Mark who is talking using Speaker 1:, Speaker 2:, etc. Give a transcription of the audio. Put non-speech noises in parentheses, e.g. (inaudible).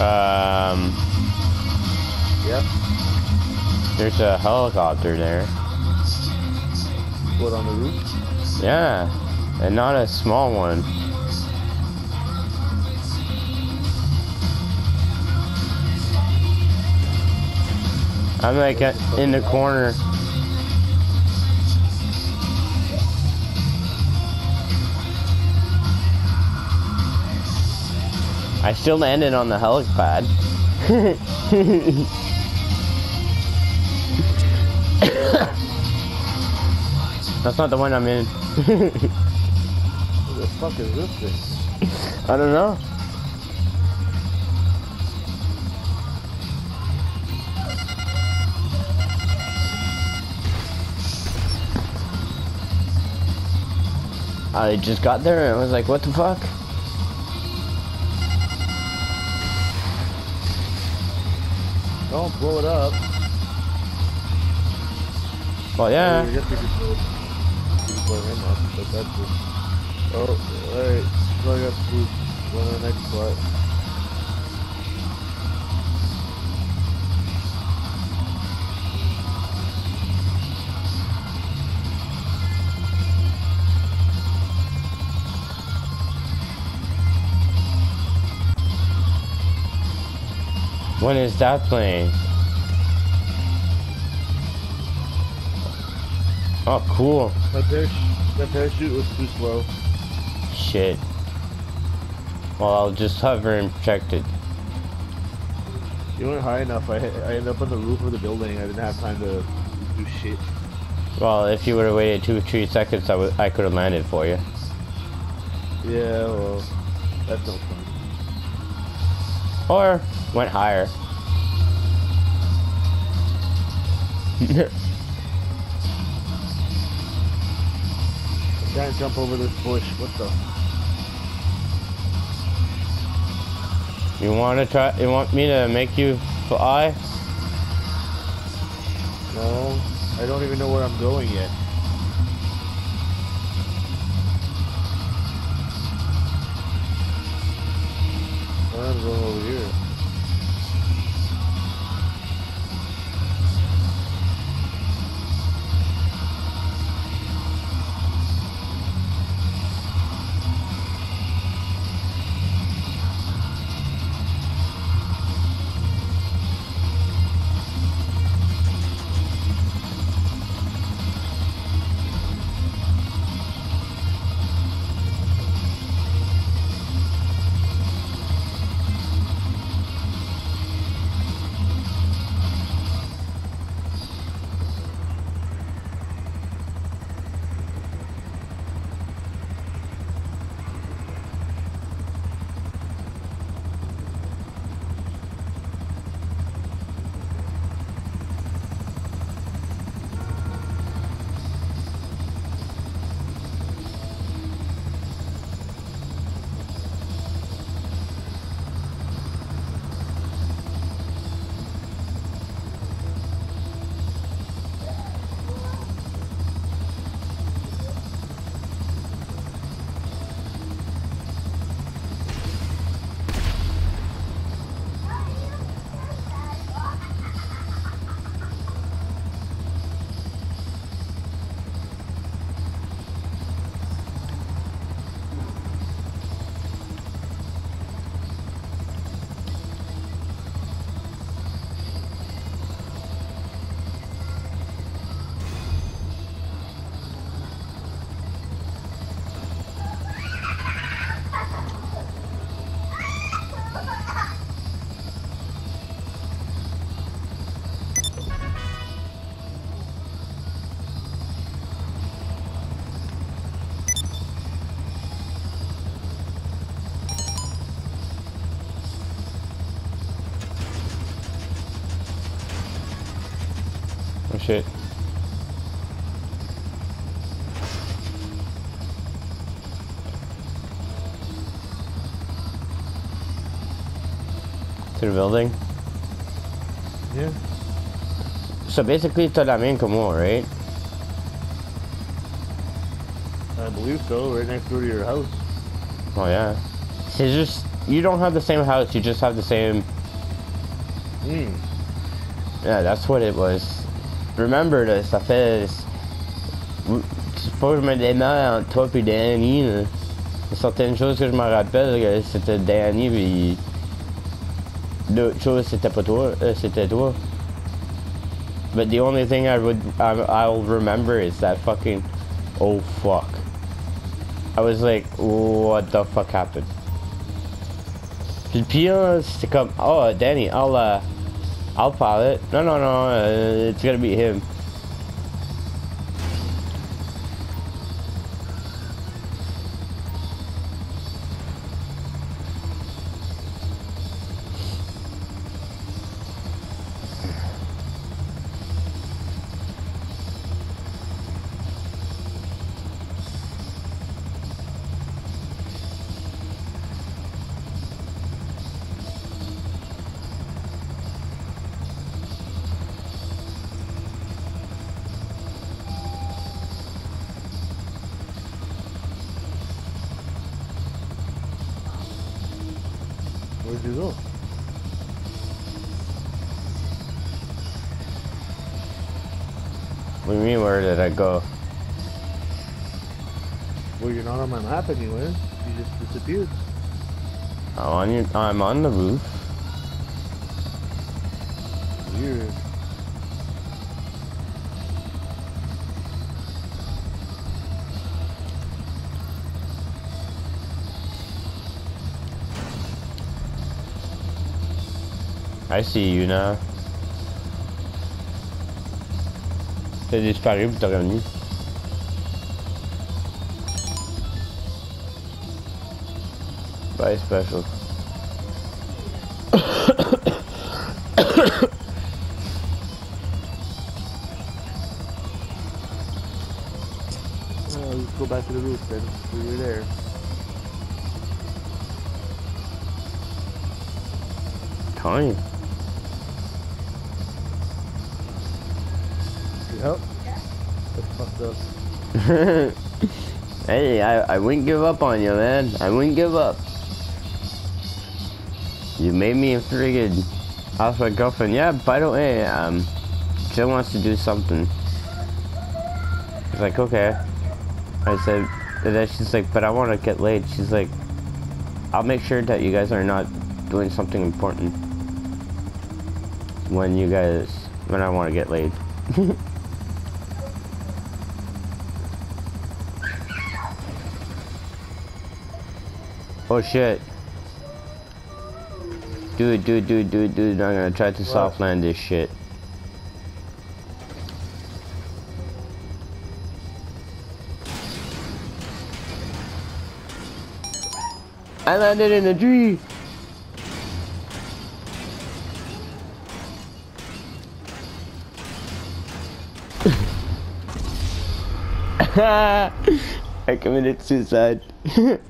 Speaker 1: Um,
Speaker 2: Yep.
Speaker 1: there's a helicopter there.
Speaker 2: What on the roof?
Speaker 1: Yeah, and not a small one. I'm like uh, in the corner. I still landed on the helipad. (coughs) That's not the one I'm in.
Speaker 2: What the fuck is this thing?
Speaker 1: I don't know. I just got there and I was like, what the fuck?
Speaker 2: Don't blow it up.
Speaker 1: Well, yeah.
Speaker 2: I guess we could blow, we could blow him up, but that's just... Oh, alright. So I got spooked. Go to the next spot.
Speaker 1: When is that playing? Oh, cool.
Speaker 2: My parachute, my parachute was too slow.
Speaker 1: Shit. Well, I'll just hover and protect it.
Speaker 2: You went high enough. I, I ended up on the roof of the building. I didn't have time to do shit.
Speaker 1: Well, if you would have waited two or three seconds, I would I could have landed for you.
Speaker 2: Yeah, well, that's no fun.
Speaker 1: Or went higher. (laughs)
Speaker 2: Can't jump over this bush. What the?
Speaker 1: you want to try? You want me to make you fly?
Speaker 2: No, I don't even know where I'm going yet. I'm going over here.
Speaker 1: Shit. To the building.
Speaker 2: Yeah.
Speaker 1: So basically, it's también como, right?
Speaker 2: I believe so. Right next door to your house.
Speaker 1: Oh yeah. It's just you don't have the same house. You just have the same.
Speaker 2: Hmm.
Speaker 1: Yeah, that's what it was. Remember fait. Faut que je me démêle entre toi et Danny. Là. Certaines choses que je me rappelle c'était Danny puis d'autres choses c'était pas toi, euh, c'était toi. But the only thing I would I, I'll remember is that fucking oh fuck. I was like what the fuck happened. Puis, puis là, c'était comme oh Danny, I'll uh, I'll pilot. No no no, uh, it's gonna be him.
Speaker 2: You go?
Speaker 1: What do you mean where did I go?
Speaker 2: Well, you're not on my map anywhere. You just disappeared.
Speaker 1: I'm on your, I'm on the roof.
Speaker 2: Weird.
Speaker 1: I see you now. T'as disparu puis t'es revenu. Bye special.
Speaker 2: Let's go back to the roof then. We were there.
Speaker 1: Time.
Speaker 2: Yep. Up. (laughs)
Speaker 1: hey, I, I wouldn't give up on you, man. I wouldn't give up. You made me a friggin' off my girlfriend. Yeah, by the way, um, Jill wants to do something. She's like, okay. I said, and then she's like, but I want to get laid. She's like, I'll make sure that you guys are not doing something important when you guys, when I want to get laid. (laughs) Oh shit. Dude, dude, dude, dude, dude, I'm gonna try to soft land this shit. I landed in a tree! (laughs) I committed suicide. (laughs)